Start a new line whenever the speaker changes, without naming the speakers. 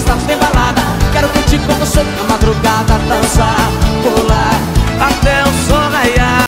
bastante balada